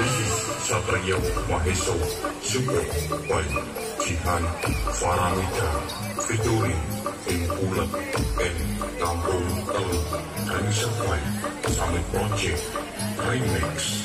This is Satria Maheso Super by Jihan Faramita featuring Impulat and Kampung Teluk Remixed by Summit Project Remix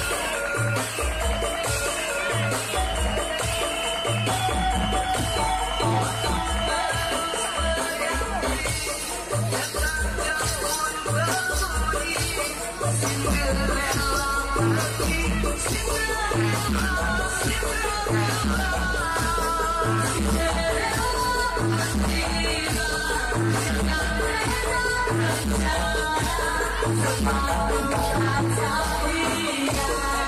This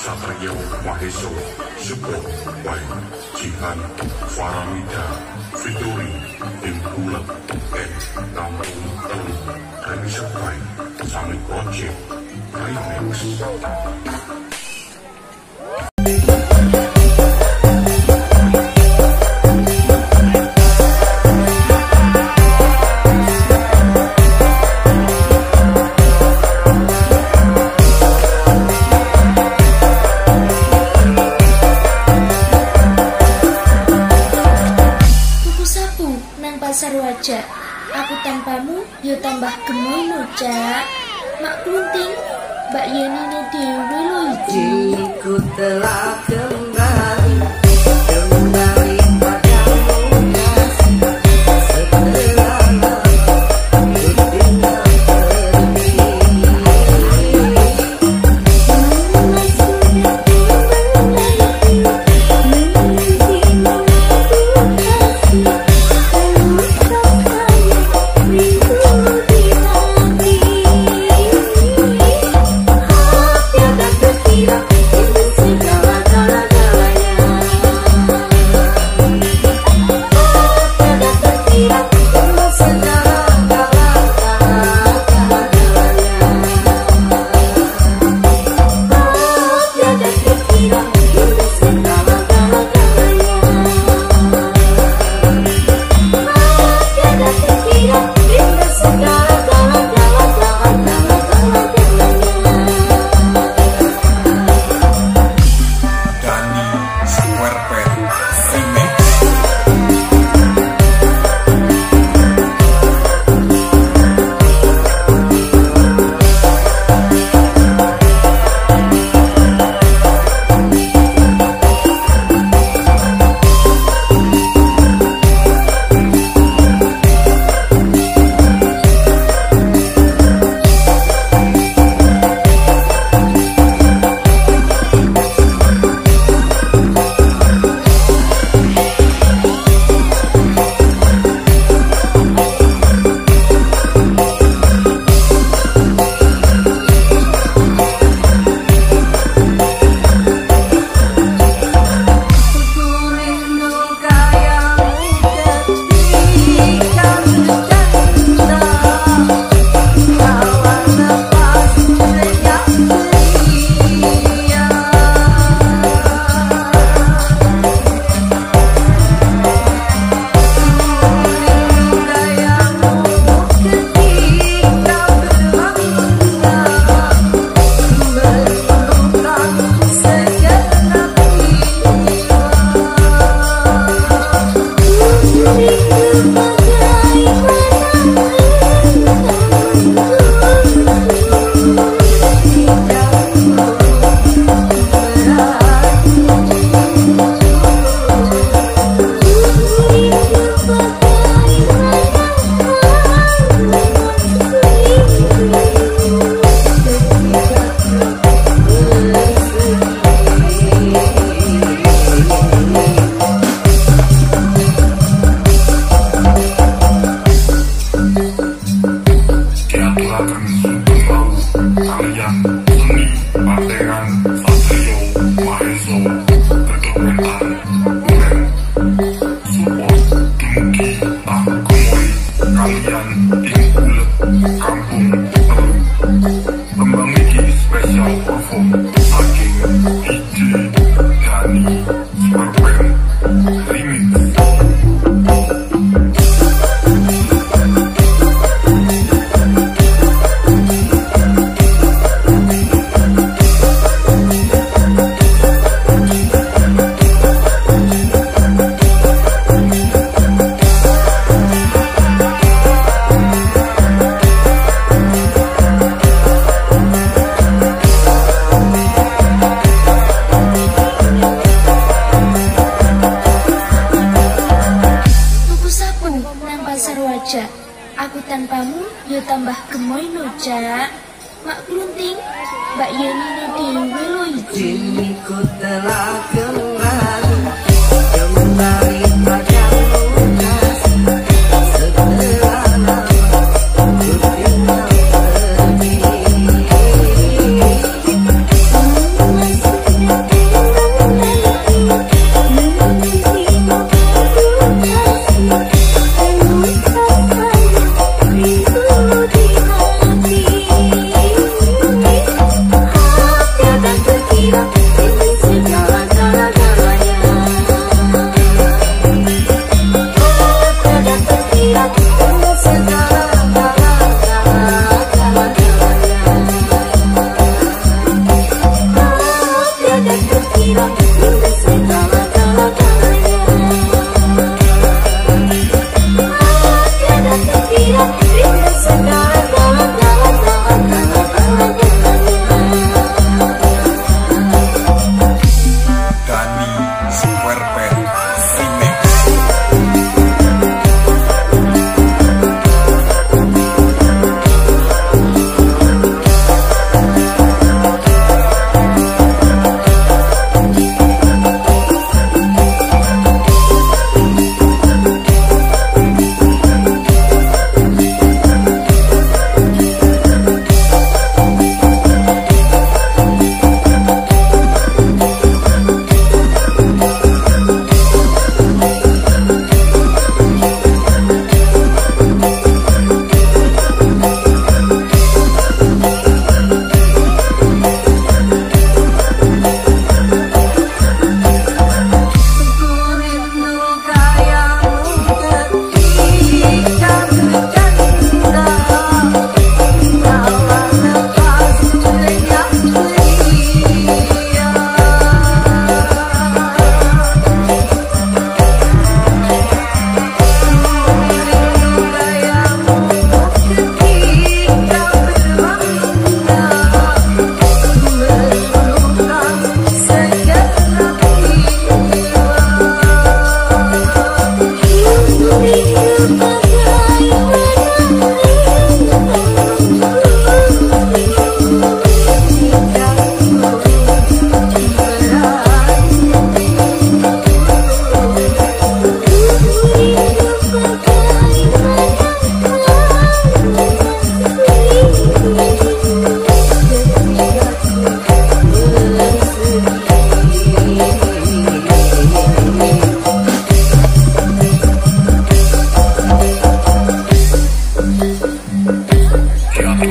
Satrio Maheso Support by Jihan Faramita featuring Impulat and Kampung Teluk Remixed by Summit Project Remix Delhi কোথায় Oh.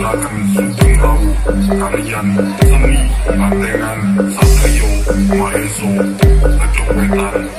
lacrimi Erau, tarian, seni, Bantengan Satrio, marezo, kecopetan